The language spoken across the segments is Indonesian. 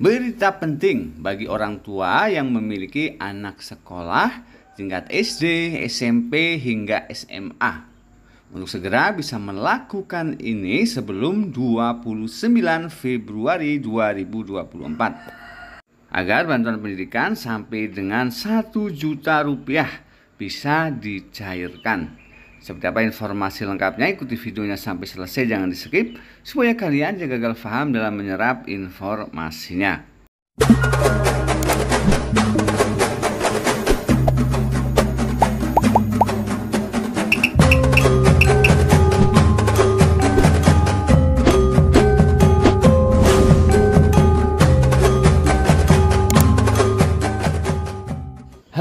Berita penting bagi orang tua yang memiliki anak sekolah tingkat SD, SMP, hingga SMA. Untuk segera bisa melakukan ini sebelum 29 Februari 2024. Agar bantuan pendidikan sampai dengan 1 juta rupiah bisa dicairkan. Seperti apa informasi lengkapnya, ikuti videonya sampai selesai, jangan di skip, supaya kalian jangan gagal paham dalam menyerap informasinya.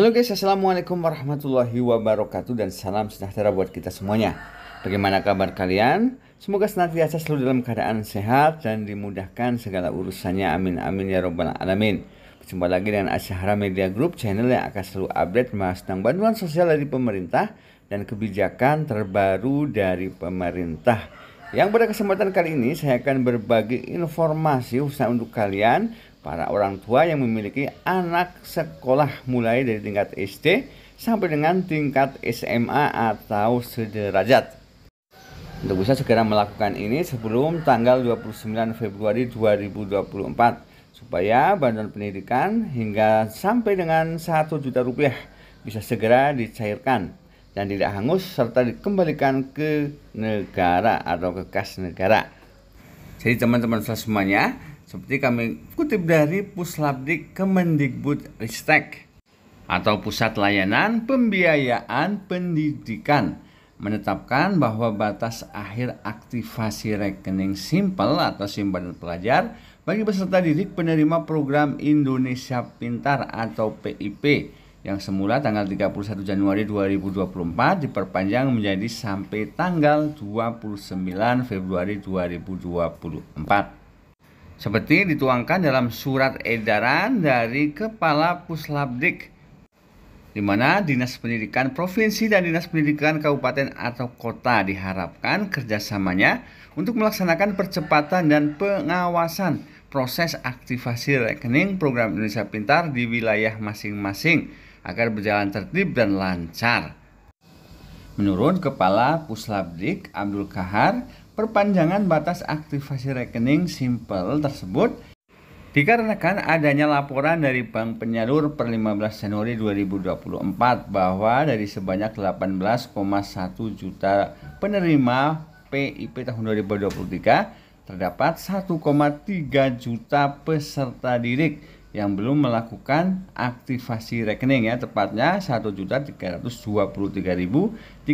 Halo guys, Assalamualaikum warahmatullahi wabarakatuh dan salam sejahtera buat kita semuanya. Bagaimana kabar kalian? Semoga senantiasa selalu dalam keadaan sehat dan dimudahkan segala urusannya. Amin amin ya robbal alamin. Berjumpa lagi dengan Asyahara Media Group, channel yang akan selalu update membahas tentang bantuan sosial dari pemerintah dan kebijakan terbaru dari pemerintah. Yang pada kesempatan kali ini saya akan berbagi informasi khususnya untuk kalian para orang tua yang memiliki anak sekolah mulai dari tingkat SD sampai dengan tingkat SMA atau sederajat. Untuk bisa segera melakukan ini sebelum tanggal 29 Februari 2024 supaya bantuan pendidikan hingga sampai dengan 1 juta rupiah bisa segera dicairkan dan tidak hangus serta dikembalikan ke negara atau ke kas negara. Jadi teman-teman semuanya, seperti kami kutip dari Puslabdik Kemendikbud Ristek atau Pusat Layanan Pembiayaan Pendidikan menetapkan bahwa batas akhir aktivasi rekening simpel atau simpanan pelajar bagi peserta didik penerima program Indonesia Pintar atau PIP yang semula tanggal 31 Januari 2024 diperpanjang menjadi sampai tanggal 29 Februari 2024 seperti dituangkan dalam surat edaran dari Kepala Puslabdik di mana Dinas Pendidikan Provinsi dan Dinas Pendidikan Kabupaten atau Kota diharapkan kerjasamanya untuk melaksanakan percepatan dan pengawasan proses aktivasi rekening program Indonesia Pintar di wilayah masing-masing agar berjalan tertib dan lancar. Menurut Kepala Puslabdik Abdul Kahar, perpanjangan batas aktivasi rekening simple tersebut dikarenakan adanya laporan dari Bank Penyalur per 15 Januari 2024 bahwa dari sebanyak 18,1 juta penerima PIP tahun 2023 terdapat 1,3 juta peserta didik yang belum melakukan aktivasi rekening ya tepatnya 1.323.357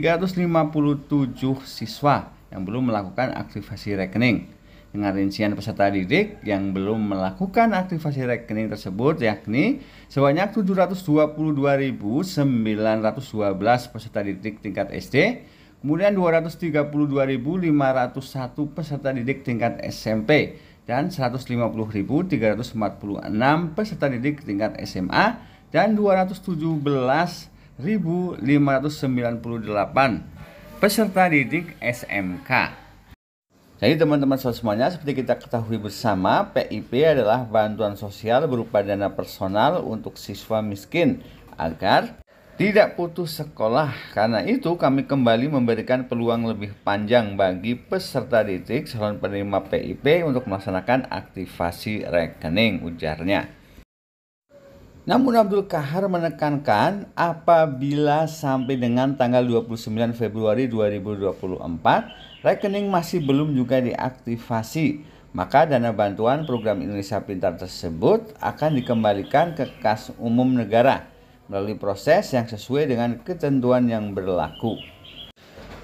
siswa yang belum melakukan aktivasi rekening. Dengan rincian peserta didik yang belum melakukan aktivasi rekening tersebut yakni sebanyak 722.912 peserta didik tingkat SD, kemudian 232.501 peserta didik tingkat SMP, dan 150.346 peserta didik tingkat SMA dan 217.598 peserta didik SMK. Jadi teman-teman semuanya seperti kita ketahui bersama PIP adalah bantuan sosial berupa dana personal untuk siswa miskin agar tidak putus sekolah. Karena itu kami kembali memberikan peluang lebih panjang bagi peserta didik calon penerima PIP untuk melaksanakan aktivasi rekening ujarnya. Namun Abdul Kahar menekankan apabila sampai dengan tanggal 29 Februari 2024 rekening masih belum juga diaktifasi, maka dana bantuan program Indonesia Pintar tersebut akan dikembalikan ke kas umum negara melalui proses yang sesuai dengan ketentuan yang berlaku.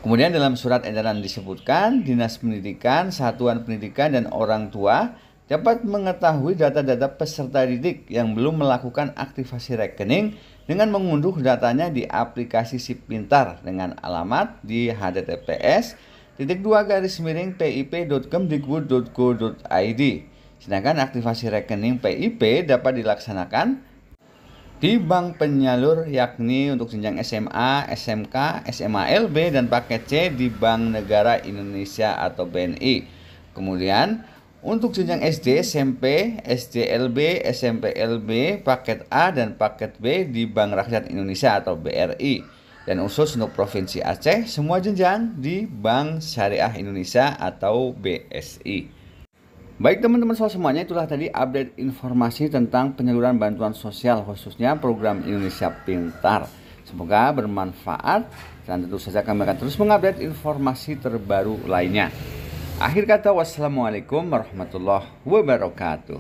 Kemudian dalam surat edaran disebutkan Dinas Pendidikan, Satuan Pendidikan dan Orang Tua dapat mengetahui data-data peserta didik yang belum melakukan aktivasi rekening dengan mengunduh datanya di aplikasi SIP Pintar dengan alamat di https titik dua garis miring pip.kemdikbud.go.id. Sedangkan aktivasi rekening PIP dapat dilaksanakan di bank penyalur yakni untuk jenjang SMA, SMK, SMA LB dan paket C di Bank Negara Indonesia atau BNI. Kemudian Untuk jenjang SD, SMP, SDLB, SMPLB, paket A dan paket B di Bank Rakyat Indonesia atau BRI. Dan khusus untuk Provinsi Aceh, semua jenjang di Bank Syariah Indonesia atau BSI. Baik teman-teman semuanya, itulah tadi update informasi tentang penyaluran bantuan sosial khususnya program Indonesia Pintar. Semoga bermanfaat dan tentu saja kami akan terus mengupdate informasi terbaru lainnya. Akhir kata wassalamualaikum warahmatullahi wabarakatuh.